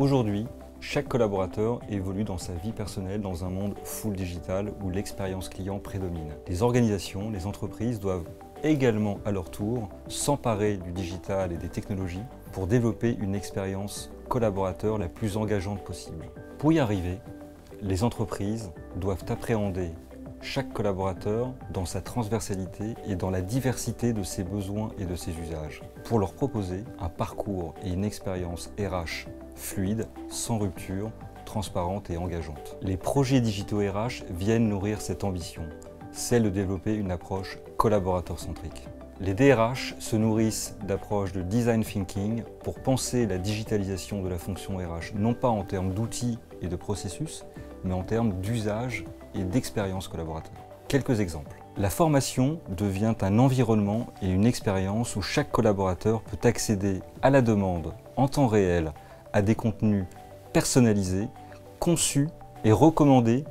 Aujourd'hui, chaque collaborateur évolue dans sa vie personnelle dans un monde full digital où l'expérience client prédomine. Les organisations, les entreprises doivent également à leur tour s'emparer du digital et des technologies pour développer une expérience collaborateur la plus engageante possible. Pour y arriver, les entreprises doivent appréhender chaque collaborateur dans sa transversalité et dans la diversité de ses besoins et de ses usages, pour leur proposer un parcours et une expérience RH fluide, sans rupture, transparente et engageante. Les projets digitaux RH viennent nourrir cette ambition, celle de développer une approche collaborateur-centrique. Les DRH se nourrissent d'approches de design thinking pour penser la digitalisation de la fonction RH, non pas en termes d'outils et de processus, mais en termes d'usage et d'expérience collaborateur. Quelques exemples. La formation devient un environnement et une expérience où chaque collaborateur peut accéder à la demande en temps réel à des contenus personnalisés, conçus et recommandés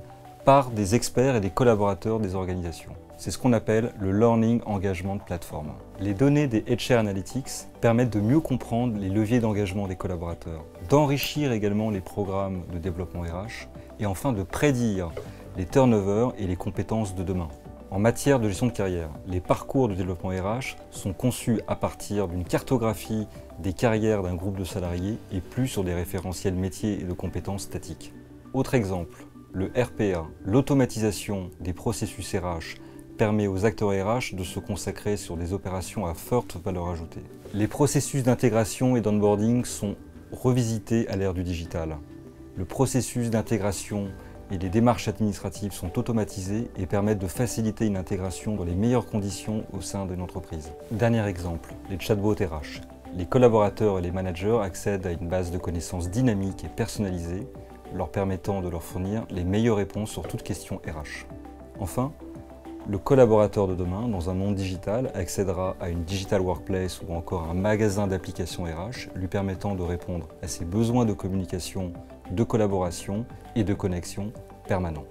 par des experts et des collaborateurs des organisations. C'est ce qu'on appelle le Learning Engagement Platform. Les données des HR Analytics permettent de mieux comprendre les leviers d'engagement des collaborateurs, d'enrichir également les programmes de développement RH et enfin de prédire les turnovers et les compétences de demain. En matière de gestion de carrière, les parcours de développement RH sont conçus à partir d'une cartographie des carrières d'un groupe de salariés et plus sur des référentiels métiers et de compétences statiques. Autre exemple, le RPA, l'automatisation des processus RH, permet aux acteurs RH de se consacrer sur des opérations à forte valeur ajoutée. Les processus d'intégration et d'onboarding sont revisités à l'ère du digital. Le processus d'intégration et les démarches administratives sont automatisées et permettent de faciliter une intégration dans les meilleures conditions au sein d'une entreprise. Dernier exemple, les chatbots RH. Les collaborateurs et les managers accèdent à une base de connaissances dynamique et personnalisée, leur permettant de leur fournir les meilleures réponses sur toute question RH. Enfin, le collaborateur de demain, dans un monde digital, accédera à une digital workplace ou encore un magasin d'applications RH lui permettant de répondre à ses besoins de communication, de collaboration et de connexion permanents.